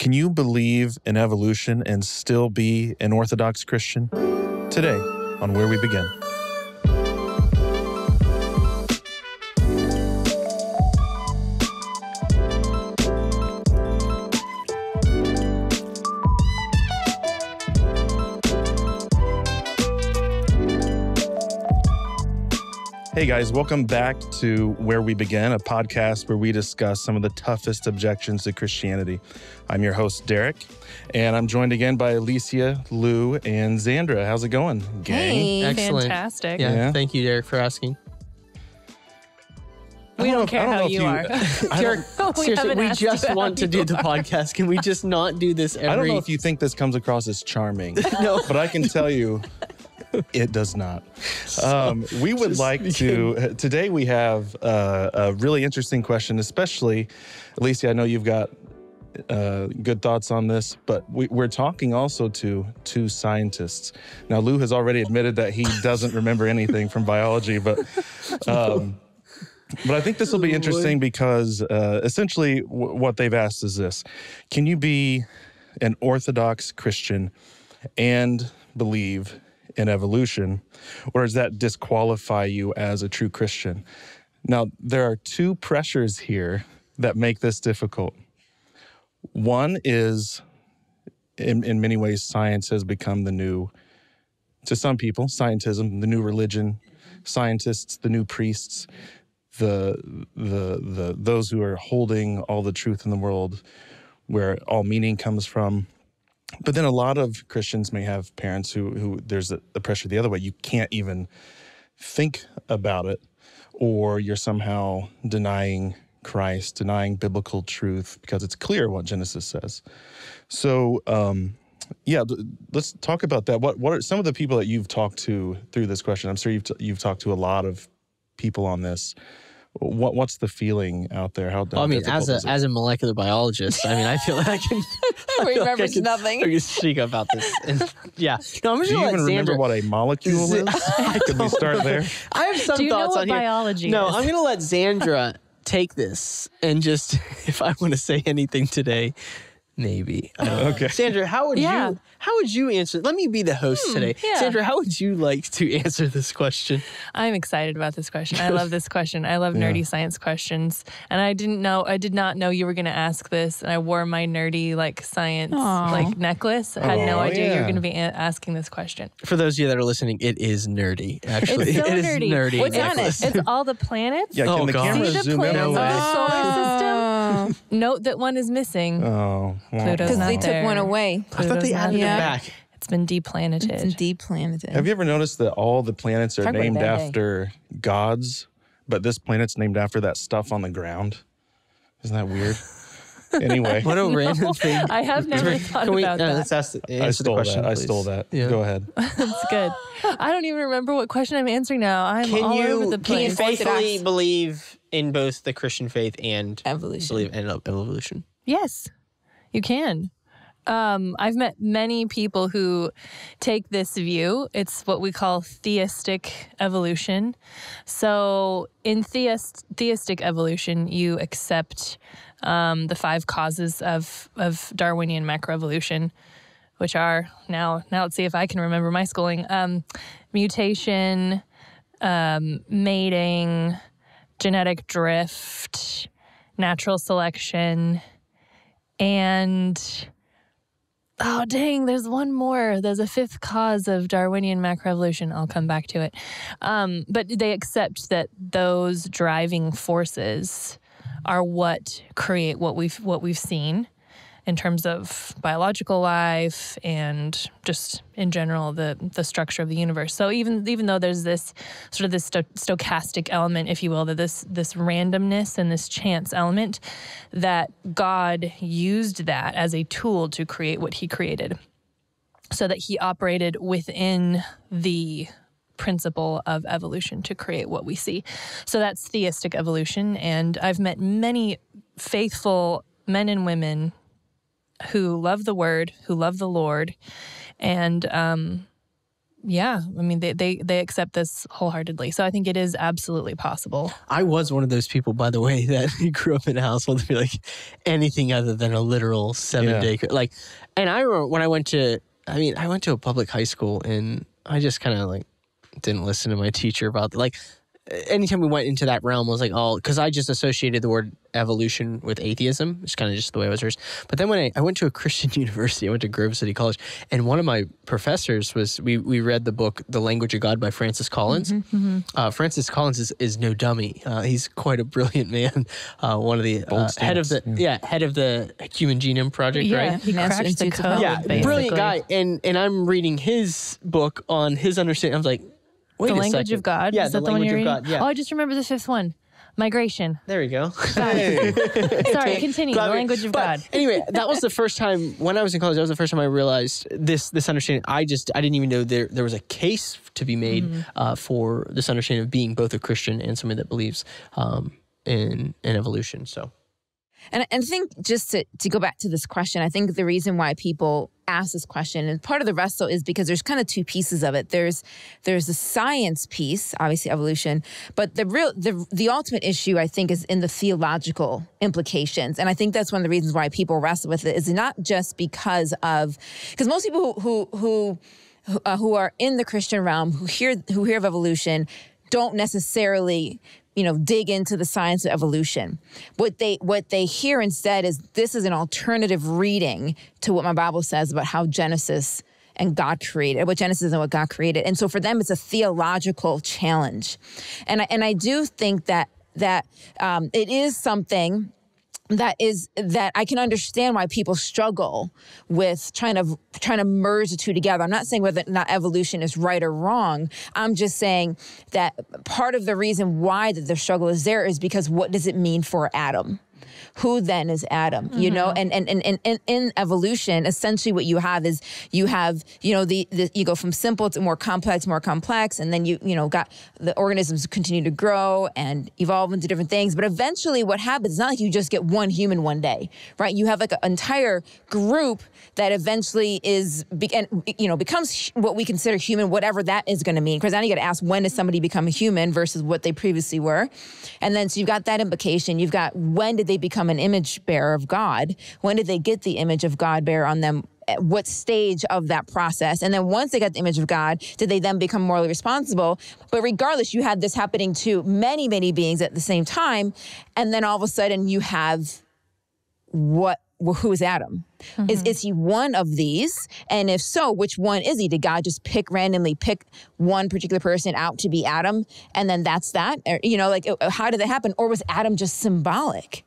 Can you believe in evolution and still be an Orthodox Christian? Today, on Where We Begin. Hey guys, welcome back to Where We Begin, a podcast where we discuss some of the toughest objections to Christianity. I'm your host, Derek, and I'm joined again by Alicia, Lou, and Xandra. How's it going, gang? Hey, Excellent. fantastic. Yeah, Yeah. Thank you, Derek, for asking. I We know don't if- care I how know you are. I Derek, We seriously, we just want to you do the podcast. Can we just not do this every? I don't know if you think this comes across as charming, no. but I can tell you it does not. Um, we would like to, today we have uh, a really interesting question, especially, Alicia, I know you've got uh, good thoughts on this, but we, we're talking also to two scientists. Now, Lou has already admitted that he doesn't remember anything from biology, but um, but I think this will be interesting because uh, essentially w- what they've asked is this: Can you be an Orthodox Christian and believe in evolution, or does that disqualify you as a true Christian? Now, there are two pressures here that make this difficult. One is, in, in many ways, science has become the new, to some people, scientism, the new religion, scientists, the new priests, the, the, the, those who are holding all the truth in the world, where all meaning comes from. But then a lot of Christians may have parents who, who there's a, the pressure the other way. You can't even think about it, or you're somehow denying Christ, denying biblical truth because it's clear what Genesis says. So, um, yeah, let's talk about that. What what are some of the people that you've talked to through this question? I'm sure you've t- you've talked to a lot of people on this. What what's the feeling out there? How, Well, I mean, as a as a molecular biologist, I mean, I feel like I can. I feel like I remembers can- nothing. I can speak about this. And, yeah. No, I'm just do you even let remember what a molecule is? I Could we don't start there? I have some Do you know thoughts what on here. biology No, is? I'm gonna let Xandra take this and just if I want to say anything today, maybe. I. Okay. Xandra, how would Yeah. you how would you answer? Let me be the host hmm, today. yeah. Xandra, how would you like to answer this question? I'm excited about this question. I love this question. I love nerdy science questions. And I didn't know, I did not know you were going to ask this. And I wore my nerdy like science Aw. like necklace. I had no Aw, idea you yeah. were going to be a- asking this question. For those of you that are listening, it is nerdy. Actually, It's so it is nerdy. nerdy. What's on it? It's all the planets. Yeah, can Oh, the God. camera See the zoom in planets on of that? Oh, the solar? Note that one is missing. Oh, wow. Pluto's because not they took one away. I thought they not added there. it back. It's been It's deplaneted. deplaneted. Have you ever noticed that all the planets are Talk about named that day. after gods, but this planet's named after that stuff on the ground? Isn't that weird? anyway, What a random thing. I have never thought Can we, about uh, that. Let's ask the, answer I the question. that. I please. stole that. Yeah. Go ahead. That's good. I don't even remember what question I'm answering now. I'm Can all you over the can you place. Faithfully believe in both the Christian faith and Evolution. believe in evolution? Yes, you can. Um, I've met many people who take this view. It's what we call theistic evolution. So, in theist, theistic evolution, you accept um, the five causes of, of Darwinian macroevolution, which are now, now let's see if I can remember my schooling um, mutation, um, mating, genetic drift, natural selection, and oh dang, there's one more. There's a fifth cause of Darwinian macroevolution. I'll come back to it. Um, but they accept that those driving forces are what create what we've what we've seen in terms of biological life and just in general the the structure of the universe. So even even though there's this sort of this sto- stochastic element, if you will, that this this randomness and this chance element, that God used that as a tool to create what He created, so that He operated within the principle of evolution to create what we see. So that's theistic evolution. And I've met many faithful men and women who love the word, who love the Lord, and um, yeah, I mean they, they they accept this wholeheartedly. So I think it is absolutely possible. I was one of those people, by the way, that grew up in a household to be like anything other than a literal seven Yeah. day. Like, and I remember when I went to, I mean, I went to a public high school and I just kind of like didn't listen to my teacher about like anytime we went into that realm I was like oh because i just associated the word evolution with atheism it's kind of just the way i was raised but then when I, I went to a christian university i went to grove city college and one of my professors was we, we read the book the language of god by francis collins uh, francis collins is, is no dummy uh, he's quite a brilliant man uh, one of the uh, head of the stance, yeah. head of the human genome project Yeah, right he National cracked the code. Yeah, basically. brilliant guy. And and I'm reading his book on his understanding. I was like, wait the language second. of God. Yeah, is the that the, one language you're of reading? God. Yeah. Oh, I just remember the fifth one. Migration. there we go. Sorry, continue. The language of but God. anyway, that was the first time when I was in college. That was the first time I realized this this understanding. I just I didn't even know there there was a case to be made Mm-hmm. uh, for this understanding of being both a Christian and somebody that believes um, in in evolution. So And I think just to, to go back to this question, I think the reason why people ask this question and part of the wrestle is because there's kind of two pieces of it. There's there's the science piece, obviously evolution, but the real the the ultimate issue I think is in the theological implications. And I think that's one of the reasons why people wrestle with it is not just because of because most people who who who who, uh, who are in the Christian realm who hear who hear of evolution don't necessarily you know dig into the science of evolution what they what they hear instead is this is an alternative reading to what my bible says about how genesis and God created, what Genesis and what God created. And so for them, it's a theological challenge. And I, and I do think that that um, it is something that is that I can understand why people struggle with trying to trying to merge the two together. I'm not saying whether or not evolution is right or wrong. I'm just saying that part of the reason why that the struggle is there is because what does it mean for Adam? Who then is Adam? You know, mm-hmm. and and and, and, and in evolution, essentially what you have is you have, you know, the, the you go from simple to more complex, more complex, and then you, you know, got the organisms continue to grow and evolve into different things. But eventually what happens, it's not like you just get one human one day, right? You have like an entire group that eventually is be- and, you know becomes what we consider human, whatever that is going to mean. Because now you got to ask when does somebody become a human versus what they previously were, and then so you've got that implication. You've got when did they become an image bearer of God? When did they get the image of God bear on them? At what stage of that process? And then once they got the image of God, did they then become morally responsible? But regardless, you had this happening to many, many beings at the same time, and then all of a sudden you have what well, who is Adam? Is is he one of these? And if so, which one is he? Did God just pick randomly pick one particular person out to be Adam, and then that's that? Or, you know, like uh, how did that happen? Or was Adam just symbolic?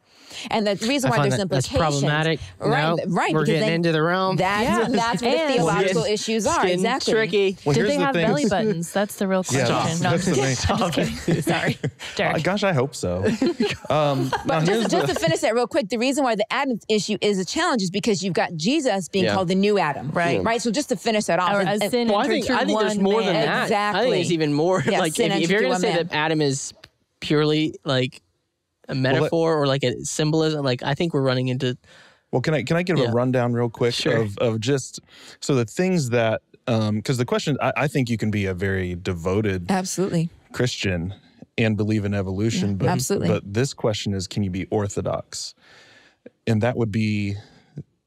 And the reason why there's that that's implications, problematic. right? No, right. we're getting then into the realm. That's Yeah. that's what And- the theological Getting- issues are. getting Exactly. tricky. Well, Did they the have thing. belly buttons? That's the real Yeah, question. no, I'm that's just the kidding. I'm just kidding. Sorry, Uh, Derek. gosh, I hope so. Um, But here's just, just the- to finish that real quick, the reason why the Adam issue is a challenge is because you've got Jesus being Yeah. called the new Adam. Right. Right. So just to finish that off. Or and- sin Well, I entered think I think there's one more than man. that. I Exactly. think it's even more Yeah, like if, if you're going to say man. that Adam is purely like a metaphor or like a symbolism, like I think we're running into Well, can I can I give Yeah. a rundown real quick Sure. of of just so the things that um, because the question I, I think you can be a very devoted Absolutely. Christian and believe in evolution, Yeah, but absolutely. but this question is can you be orthodox? And that would be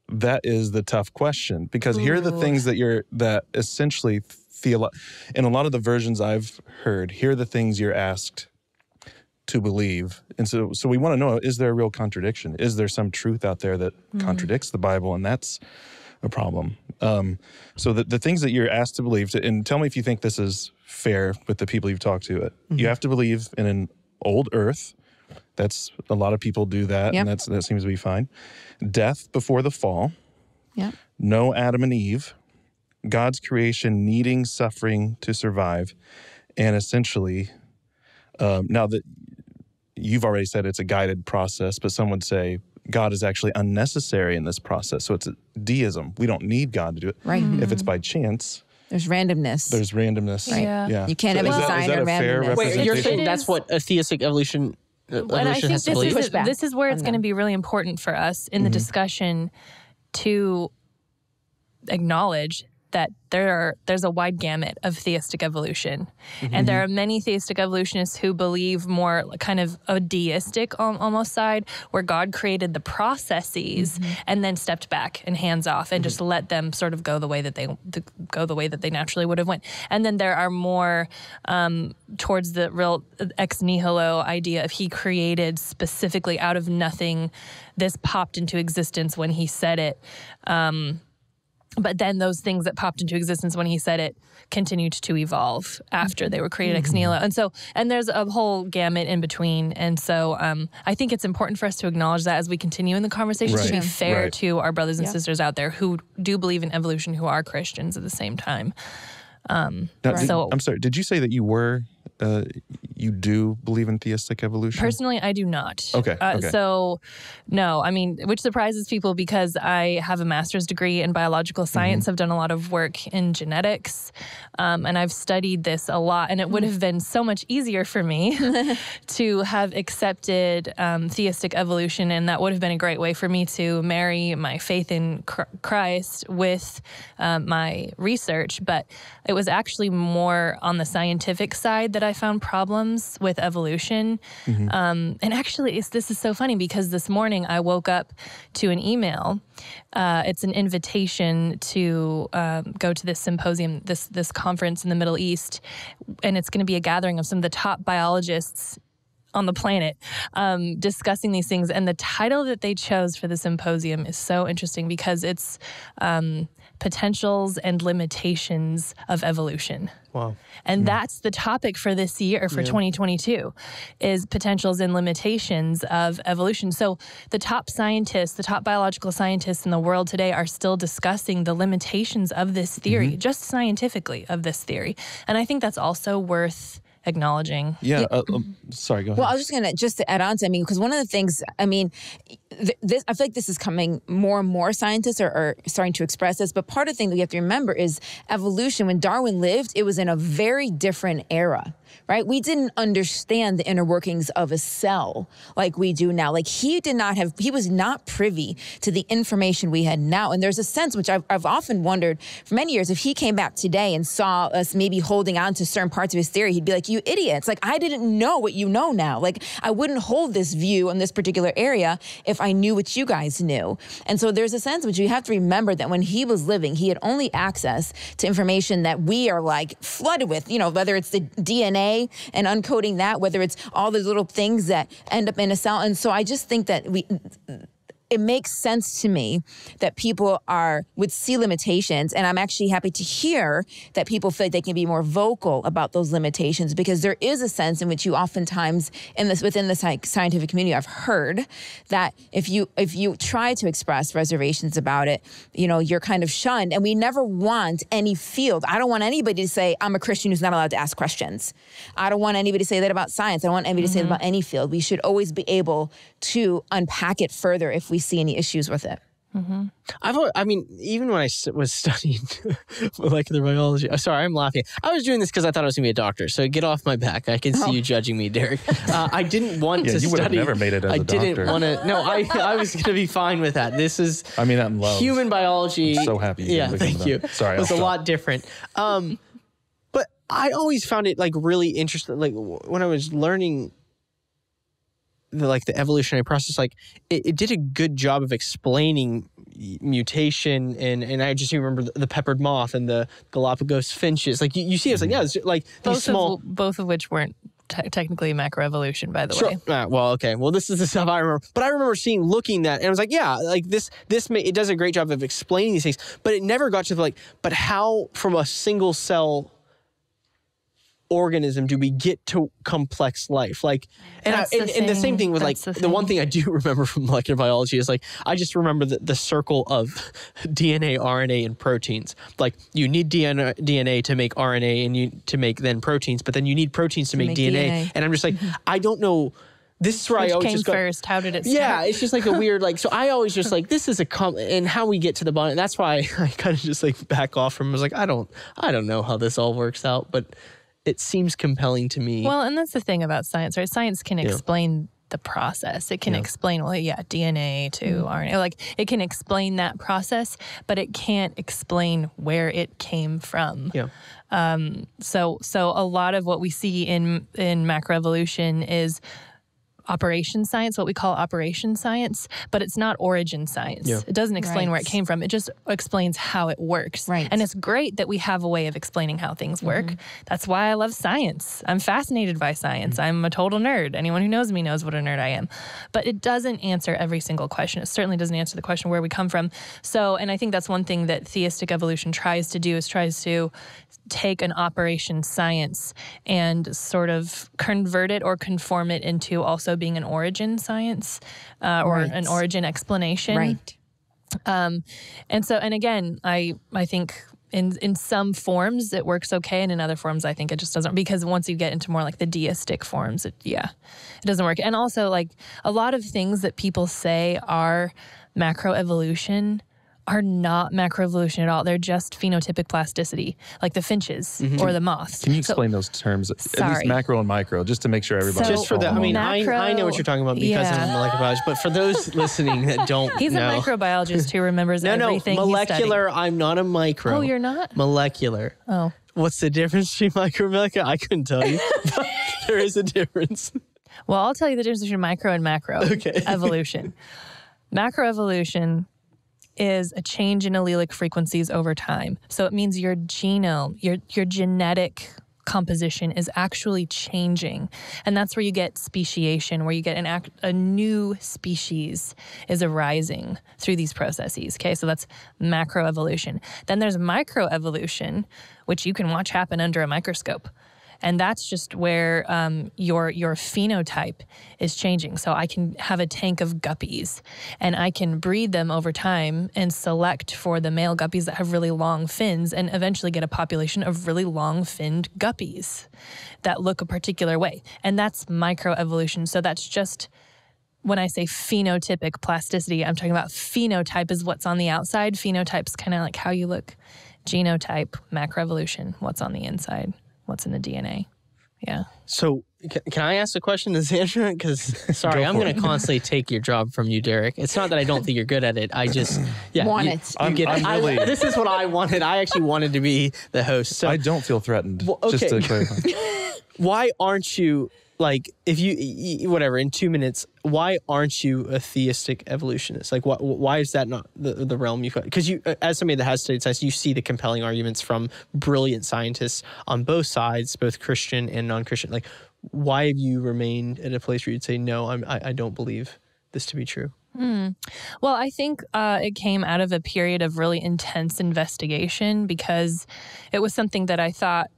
that is the tough question because here are the things that you're that essentially feel in a lot of the versions I've heard, here are the things you're asked to believe. And so so we want to know is there a real contradiction? Is there some truth out there that contradicts the Bible and that's a problem. Um, so the, the things that you're asked to believe, to, and tell me if you think this is fair with the people you've talked to. It you have to believe in an old Earth. That's a lot of people do that, Yep. and that's that seems to be fine. Death before the fall. Yeah. No Adam and Eve. God's creation needing suffering to survive, and essentially, um, now that you've already said it's a guided process, but some would say God is actually unnecessary in this process. So it's a deism. We don't need God to do it. Right. If it's by chance, There's randomness. there's randomness. Right. Yeah. Yeah. You can't have is a that- is design that or a fair randomness. Wait, you're saying that's what a theistic evolution uh, and I think has to this is Pushback this is where it's going to be really important for us Mm-hmm. in the discussion to acknowledge that there are there's a wide gamut of theistic evolution, and there are many theistic evolutionists who believe more kind of a deistic almost side, where God created the processes and then stepped back and hands off and just let them sort of go the way that they th- go the way that they naturally would have went. And then there are more um, towards the real ex nihilo idea of He created specifically out of nothing. This popped into existence when He said it. Um, but then those things that popped into existence when he said it continued to evolve after they were created ex nihilo and so and there's a whole gamut in between and so um, i think it's important for us to acknowledge that as we continue in the conversation to be fair Right. to our brothers and Yeah. sisters out there who do believe in evolution who are christians at the same time Now, Right. did- So- I'm sorry. Did you say that you were, uh, you do believe in theistic evolution? Personally, I do not. Okay, Uh, okay. So, no, I mean, which surprises people because I have a master's degree in biological Mm-hmm. science. I've done a lot of work in genetics, um, and I've studied this a lot. And it would have been so much easier for me to have accepted um, theistic evolution, and that would have been a great way for me to marry my faith in Christ with um, my research. But it was actually more on the scientific side that I found problems with evolution. Um, and actually, it's, this is so funny because this morning I woke up to an email. Uh, it's an invitation to um, go to this symposium, this this conference in the Middle East, and it's going to be a gathering of some of the top biologists on the planet um, discussing these things. And the title that they chose for the symposium is so interesting because it's um, potentials and limitations of evolution. Wow. And that's the topic for this year, for 2022, is potentials and limitations of evolution. So the top scientists, the top biological scientists in the world today are still discussing the limitations of this theory, just scientifically of this theory. And I think that's also worth acknowledging. Yeah. Uh, um, sorry. Go ahead. Well, I was just gonna just to add on to. I mean, because one of the things, I mean, th- this I feel like this is coming more and more scientists are, are starting to express this. But part of the thing that we have to remember is evolution. When Darwin lived, it was in a very different era, right? We didn't understand the inner workings of a cell like we do now. Like he did not have, he was not privy to the information we had now. And there's a sense which I've, I've often wondered for many years if he came back today and saw us maybe holding on to certain parts of his theory, he'd be like, "You idiots! Like I didn't know what you know now. Like I wouldn't hold this view on this particular area if I knew what you guys knew." And so there's a sense which you have to remember that when he was living, he had only access to information that we are like flooded with. You know, whether it's the DNA and uncoding that, whether it's all the little things that end up in a cell. And so I just think that we it makes sense to me that people are would see limitations and i'm actually happy to hear that people feel like they can be more vocal about those limitations because there is a sense in which you oftentimes in this within the scientific community i've heard that if you if you try to express reservations about it you know you're kind of shunned and we never want any field. I don't want anybody to say i'm a christian who's not allowed to ask questions. I don't want anybody to say that about science. I don't want anybody to say that mm-hmm. about any field. We should always be able to unpack it further if we see any issues with it I've, I mean, even when I was studying molecular biology, oh, sorry, I'm laughing. I was doing this because I thought I was going to be a doctor. So get off my back. I can see you judging me, Derek. Uh, I didn't want Yeah, to you would have never made it as I a didn't want to. No, I, I was going to be fine with that. This is I mean, I'm love. human biology. I'm so happy you Yeah, thank you. doctor. Sorry, it was a lot different. Um, but I always found it like really interesting. Like when I was learning the like the evolutionary process, like it, it did a good job of explaining mutation and and I just remember the, the peppered moth and the Galapagos finches. Like you, you see, it's like yeah, it's like these Both, small. of, both of which weren't te- technically macroevolution, by the Sure. way. Ah, well, okay. Well, this is the stuff I remember. But I remember seeing, looking that, and I was like, yeah, like this, this, may, it does a great job of explaining these things. But it never got to the like, but how from a single cell organism do we get to complex life? Like, and I, That's the and, and the same thing. with like the, the one thing. I do remember from molecular biology is like I just remember the, the circle of DNA, RNA, and proteins. Like you need DNA, DNA to make RNA and you to make then proteins, but then you need proteins to, make, make DNA. DNA. And I'm just like, mm-hmm. I don't know. This is where I always came just go, first? How did it start? yeah, it's just like a weird like. So I always just like this is a com and how we get to the bottom. And That's why I kind of just like back off from. I was like, I don't, I don't know how this all works out, but it seems compelling to me. Well, and that's the thing about science, right? Science can explain the process. It can Yeah. explain, well, yeah, DNA to RNA. Like it can explain that process, but it can't explain where it came from. Yeah. Um, So so a lot of what we see in in macroevolution is operation science, what we call operation science, but it's not origin science. Yeah. It doesn't explain where it came from. It just explains how it works. Right. And it's great that we have a way of explaining how things work. Mm-hmm. That's why I love science. I'm fascinated by science. Mm-hmm. I'm a total nerd. Anyone who knows me knows what a nerd I am. But it doesn't answer every single question. It certainly doesn't answer the question where we come from. So, and I think that's one thing that theistic evolution tries to do is tries to take an operation science and sort of convert it or conform it into also being an origin science uh, or Right. an origin explanation. Right. And so, and again, I I think in in some forms it works okay, and in other forms I think it just doesn't. Because once you get into more like the deistic forms, it yeah, it doesn't work. And also, like a lot of things that people say are macroevolution are not macroevolution at all. They're just phenotypic plasticity, like the finches mm-hmm. or the moths. Can you So- explain those terms, at Sorry. least macro and micro, just to make sure everybody? So- Just for the, I mean, I, I know what you're talking about because Yeah. I'm a molecular biologist, but for those listening that don't He's know, a microbiologist who remembers no, no, everything. he studied. molecular. I'm not a micro. Oh, you're not? molecular. Oh. What's the difference between micro and molecular? I couldn't tell you, but there is a difference. Well, I'll tell you the difference between micro and macro Okay. evolution. Macroevolution is a change in allelic frequencies over time. So it means your genome, your your genetic composition is actually changing. And that's where you get speciation, where you get an act, a new species is arising through these processes. Okay, so that's macroevolution. Then there's microevolution, which you can watch happen under a microscope and that's just where um, your your phenotype is changing. So I can have a tank of guppies, and I can breed them over time and select for the male guppies that have really long fins, and eventually get a population of really long finned guppies that look a particular way, and that's microevolution. So that's just when I say phenotypic plasticity, I'm talking about phenotype is what's on the outside. Phenotype's kind of like how you look. Genotype, macroevolution, what's on the inside, what's in the DNA. Yeah. So, can, can I ask a question to Xandra? Because sorry, Go I'm going to constantly take your job from you, Derek. It's not that I don't think you're good at it. I just yeah, Want you, it. You I'm- get. I'm I- really- this is what I wanted. I actually wanted to be the host. So I don't feel threatened. Well, Just to okay. clarify. why aren't you like if you whatever in two minutes? Why aren't you a theistic evolutionist? Like, why, why is that not the, the realm you? Because you, uh, as somebody that has studied science, you see the compelling arguments from brilliant scientists on both sides, both Christian and non-Christian. Like, why have you remained at a place where you'd say, no, I'm, I, I don't believe this to be true? Well, I think uh, it came out of a period of really intense investigation because it was something that I thought,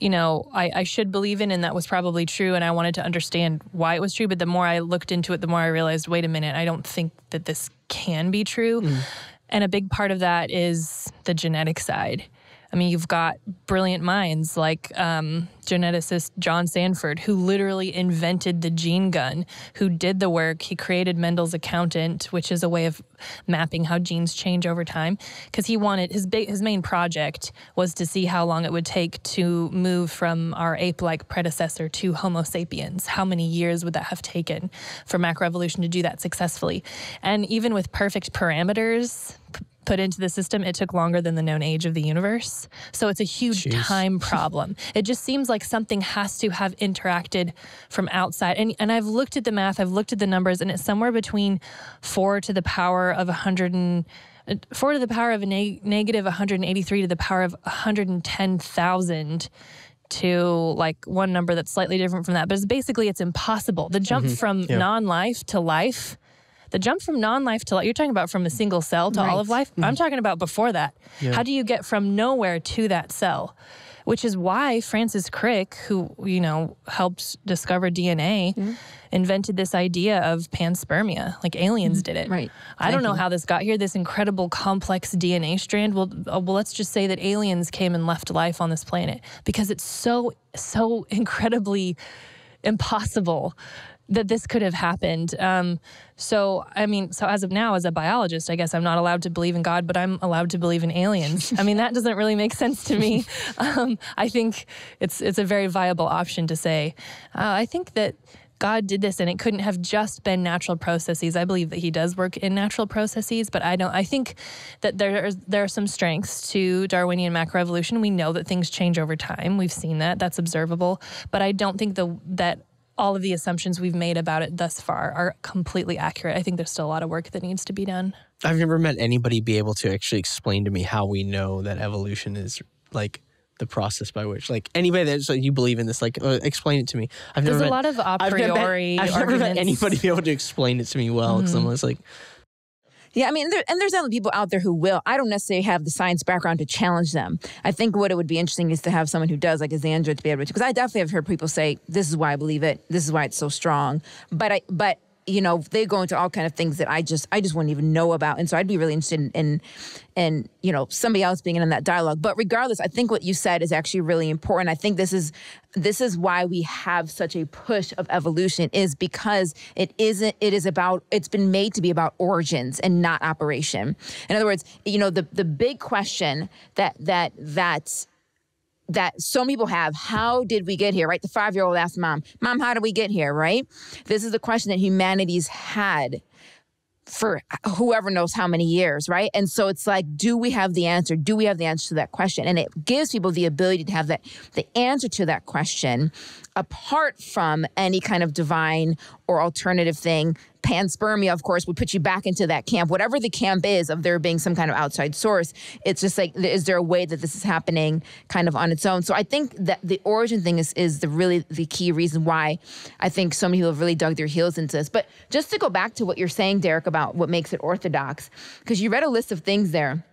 you know, I, I should believe in, and that was probably true. And I wanted to understand why it was true. But the more I looked into it, the more I realized, wait a minute, I don't think that this can be true. Mm. And a big part of that is the genetic side. I mean, you've got brilliant minds like um, geneticist John Sanford, who literally invented the gene gun, who did the work. He created Mendel's accountant, which is a way of mapping how genes change over time. Because he wanted his his main project was to see how long it would take to move from our ape-like predecessor to Homo sapiens. How many years would that have taken for macroevolution to do that successfully? And even with perfect parameters put into the system, it took longer than the known age of the universe. So it's a huge Jeez. time problem. it just seems like something has to have interacted from outside. And and I've looked at the math, I've looked at the numbers, and it's somewhere between four to the power of 100 and uh, four to the power of a neg- negative 183 to the power of 110,000 to like one number that's slightly different from that. But it's basically it's impossible. The jump from Yeah. non-life to life. The jump from non-life to life, you're talking about from a single cell to all of Right. life. Mm-hmm. I'm talking about before that. How do you get from nowhere to that cell? Which is why Francis Crick, who you know helped discover DNA, mm-hmm. invented this idea of panspermia, like aliens mm-hmm. did it. Right. I don't know how this got here. This incredible complex DNA strand. Well, uh, well, let's just say that aliens came and left life on this planet because it's so so incredibly impossible that this could have happened. Um, so, I mean, so as of now, as a biologist, I guess I'm not allowed to believe in God, but I'm allowed to believe in aliens. I mean, that doesn't really make sense to me. Um, I think it's it's a very viable option to say. Uh, I think that God did this and it couldn't have just been natural processes. I believe that he does work in natural processes, but I don't I think that there there are some strengths to Darwinian macroevolution. We know that things change over time. We've seen that. That's observable, but I don't think the that all of the assumptions we've made about it thus far are completely accurate. I think there's still a lot of work that needs to be done. I've never met anybody be able to actually explain to me how we know that evolution is like the process by which like anybody that's like you believe in this like uh, explain it to me i've There's never a met, lot of a I've never met- priori I've never met anybody be able to explain it to me well because i'm Mhm. always like Yeah, I mean, there, and there's other people out there who will. I don't necessarily have the science background to challenge them. I think what it would be interesting is to have someone who does, like a Xandra, to be able to, because I definitely have heard people say, "This is why I believe it. This is why it's so strong." But I, but you know, they go into all kind of things that I just, I just wouldn't even know about, and so I'd be really interested in, in, in you know, somebody else being in that dialogue. But regardless, I think what you said is actually really important. I think this is, this is why we have such a push of evolution is because it isn't it is about it's been made to be about origins and not operation in other words you know the the big question that that that that so many people have how did we get here right the five year old asked mom mom how did we get here right this is the question that humanity's had for whoever knows how many years, right? And so it's like, do we have the answer? Do we have the answer to that question? And it gives people the ability to have that the answer to that question apart from any kind of divine or alternative thing. Panspermia, of course, would put you back into that camp. Whatever the camp is of there being some kind of outside source, it's just like, is there a way that this is happening kind of on its own? So I think that the origin thing is is the really the key reason why I think so many people have really dug their heels into this. But just to go back to what you're saying, Derek, about what makes it orthodox, because you read a list of things there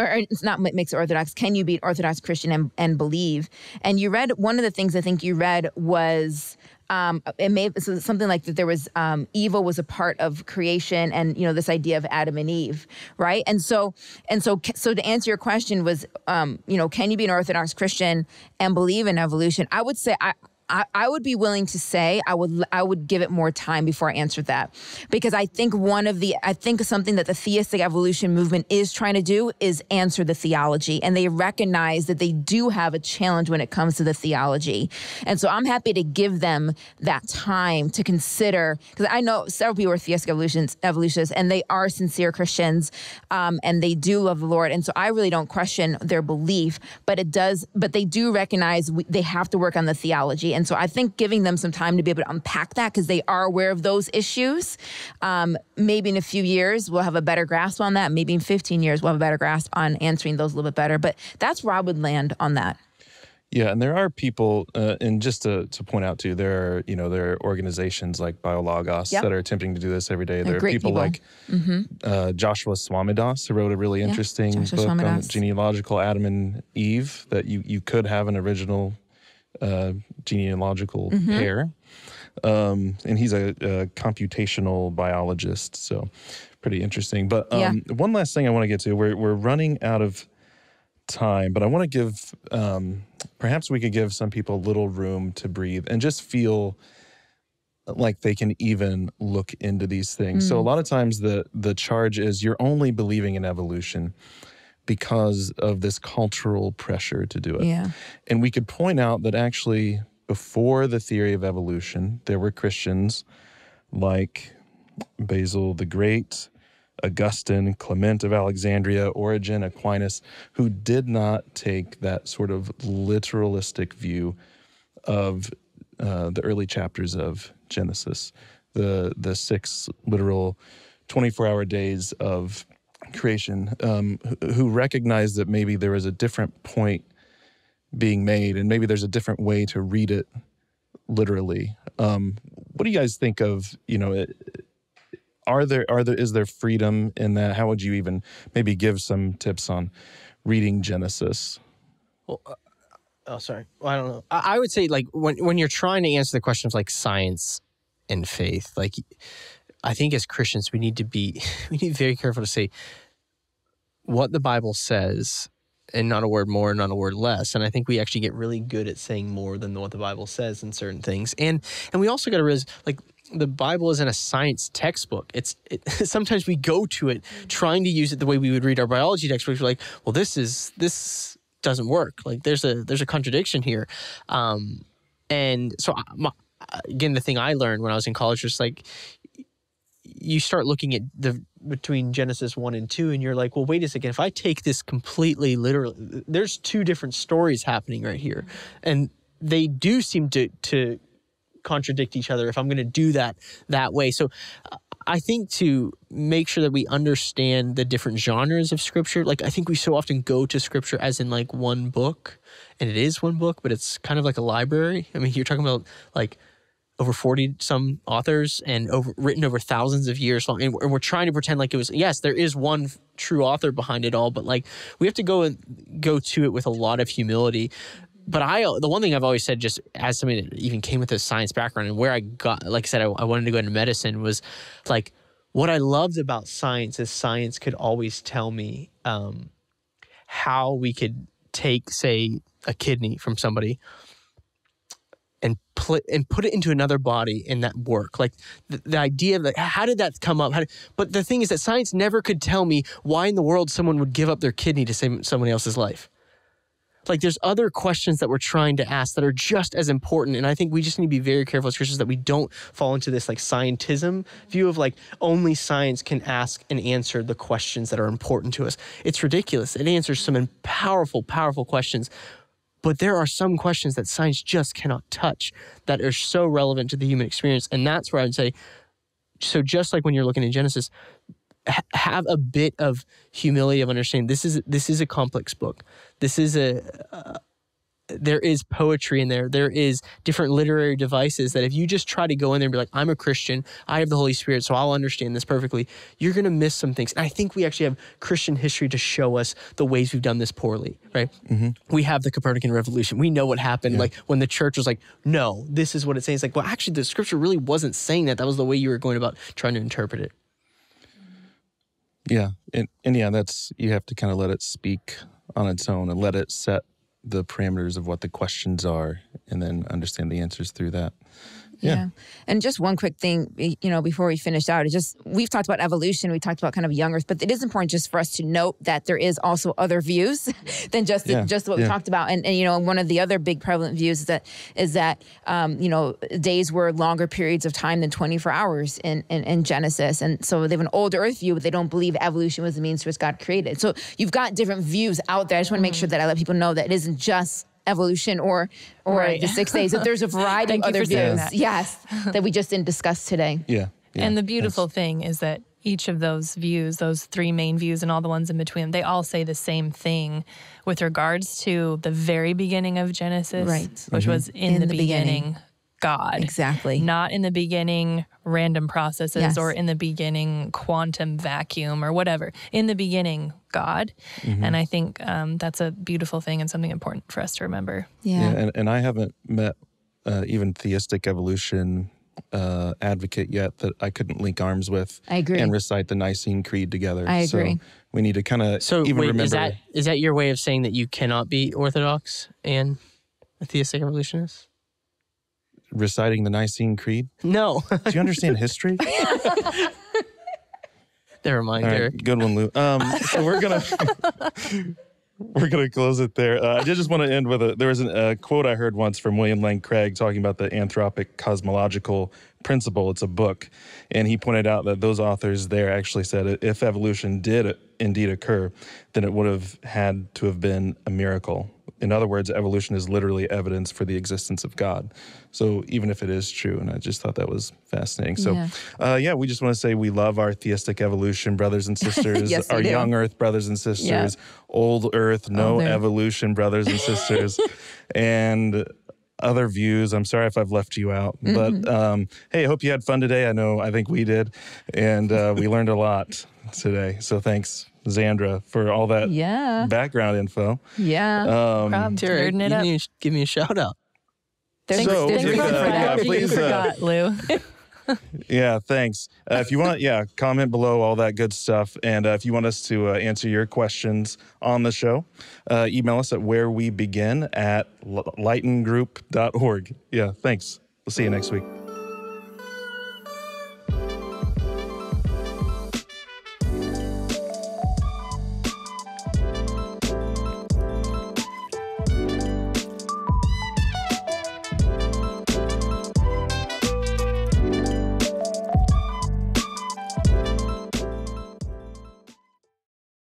or it's not what makes orthodox. Can you be an orthodox Christian and, and believe? And you read one of the things I think you read was um, it may so something like that. There was um, evil was a part of creation, and you know this idea of Adam and Eve, right? And so and so so to answer your question was, um, you know, can you be an Orthodox Christian and believe in evolution? I would say I. I, I would be willing to say I would I would give it more time before I answered that. Because I think one of the I think something that the theistic evolution movement is trying to do is answer the theology. And they recognize that they do have a challenge when it comes to the theology. And so I'm happy to give them that time to consider because I know several people are theistic evolutions evolutionists and they are sincere Christians um, and they do love the Lord. And so I really don't question their belief but it does but they do recognize we, they have to work on the theology and so I think giving them some time to be able to unpack that because they are aware of those issues. Um, maybe in a few years we'll have a better grasp on that. Maybe in 15 years we'll have a better grasp on answering those a little bit better. But that's where I would land on that. Yeah, and there are people, uh, and just to, to point out too, there are you know there are organizations like Biologos Yep. that are attempting to do this every day. There are people, people. Mm-hmm. like uh, Joshua Swamidass who wrote a really interesting Joshua book on genealogical Adam and Eve that you you could have an original uh, genealogical Mm-hmm. pair. Um, and he's a, a computational biologist, so pretty interesting. But Yeah. um, one last thing I want to get to, we're we're running out of time, but I want to give um, perhaps we could give some people a little room to breathe and just feel like they can even look into these things. So a lot of times the the charge is you're only believing in evolution because of this cultural pressure to do it. Yeah. And we could point out that actually before the theory of evolution, there were Christians like Basil the Great, Augustine, Clement of Alexandria, Origen, Aquinas, who did not take that sort of literalistic view of uh, the early chapters of Genesis, the the six literal 24 hour days of creation, um, who, who recognized that maybe there was a different point being made, and maybe there's a different way to read it literally. Um, what do you guys think of? You know, it, are there are there is there freedom in that? How would you even maybe give some tips on reading Genesis? Oh, sorry. Well, I don't know. I, I would say like when when you're trying to answer the question of like science and faith, like I think as Christians we need to be we need to be very careful to say what the Bible says and not a word more, not a word less. And I think we actually get really good at saying more than what the Bible says in certain things. And and we also got to realize like the Bible isn't a science textbook. It's it, sometimes we go to it trying to use it the way we would read our biology textbooks. We're like, well, this is this doesn't work. Like there's a there's a contradiction here, um, and so I, my, again, the thing I learned when I was in college was like, you start looking at the between Genesis one and two, and you're like, well, wait a second. If I take this completely literally, there's two different stories happening right here, and they do seem to to contradict each other if I'm going to do that that way. So I think to make sure that we understand the different genres of scripture, like I think we so often go to scripture as in like one book, and it is one book, but it's kind of like a library. I mean, you're talking about like over 40 some authors and over, written over thousands of years long and we're trying to pretend like it was yes there is one true author behind it all but like we have to go and go to it with a lot of humility. But I the one thing I've always said just as somebody that even came with a science background and where I got like I said I, I wanted to go into medicine was like what I loved about science is science could always tell me um, how we could take say a kidney from somebody and put and put it into another body in that work. Like the, the idea of like, how did that come up? Did, but the thing is that science never could tell me why in the world someone would give up their kidney to save someone else's life. Like there's other questions that we're trying to ask that are just as important. And I think we just need to be very careful as Christians that we don't fall into this like scientism view of like only science can ask and answer the questions that are important to us. It's ridiculous. It answers some powerful, powerful questions but there are some questions that science just cannot touch that are so relevant to the human experience. And that's where I'd say, so just like when you're looking at Genesis, ha- have a bit of humility of understanding this is this is a complex book. This is a, a there is poetry in there. There is different literary devices that if you just try to go in there and be like, I'm a Christian, I have the Holy Spirit, so I'll understand this perfectly, you're going to miss some things. And I think we actually have Christian history to show us the ways we've done this poorly, right? Mm-hmm. We have the Copernican revolution. We know what happened. Yeah. Like when the church was like, no, this is what it's saying. It's like, well, actually, the scripture really wasn't saying that. That was the way you were going about trying to interpret it. Yeah. And, and yeah, that's, you have to kind of let it speak on its own and let it set the parameters of what the questions are and then understand the answers through that. Yeah. yeah. And just one quick thing, you know, before we finish out, it just we've talked about evolution, we talked about kind of young Earth, but it is important just for us to note that there is also other views than just yeah. just what yeah. we talked about. And, and you know, one of the other big prevalent views is that is that um, you know days were longer periods of time than 24 hours in, in, in Genesis, and so they have an old Earth view, but they don't believe evolution was the means to which God created. So you've got different views out there. I just want to make sure that I let people know that it isn't just evolution or or right. the six days. That there's a variety of other views. That. Yes, that we just didn't discuss today. Yeah. yeah. And the beautiful thing is that each of those views, those three main views and all the ones in between, they all say the same thing with regards to the very beginning of Genesis, right. which mm-hmm. was in, in the, the, beginning, beginning God. Exactly. Not in the beginning random processes yes. or in the beginning quantum vacuum or whatever. In the beginning, God. Mm-hmm. And I think um, that's a beautiful thing and something important for us to remember. Yeah. yeah and, and I haven't met uh, even theistic evolution uh, advocate yet that I couldn't link arms with. I agree. And recite the Nicene Creed together. I agree. So we need to kind of so even wait, remember. Is that is that your way of saying that you cannot be Orthodox and a theistic evolutionist? Reciting the Nicene Creed? No. Do you understand history? Never mind, Derek. good one, Lou. Um, so we're gonna we're gonna close it there. Uh, I just want to end with a there was a quote I heard once from William Lane Craig talking about the anthropic cosmological principle. It's a book, and he pointed out that those authors there actually said if evolution did indeed occur, then it would have had to have been a miracle. In other words, evolution is literally evidence for the existence of God. So even if it is true, and I just thought that was fascinating. So, yeah, uh, yeah we just want to say we love our theistic evolution brothers and sisters, yes, our young Earth brothers and sisters, yeah. old Earth, no old evolution brothers and sisters, and other views. I'm sorry if I've left you out, mm-hmm. but um, hey, I hope you had fun today. I know, I think we did, and uh, we learned a lot today. So thanks. Xandra for all that yeah. background info. Yeah. Um, Terry, give me, give me a shout out. Thanks, so, thanks, uh, yeah, please, uh, forgot, Lou. yeah, thanks. Uh, if you want, yeah, comment below all that good stuff. And uh, if you want us to uh, answer your questions on the show, uh, email us at where we begin at lightengroup.org. Yeah, thanks. We'll see you next week.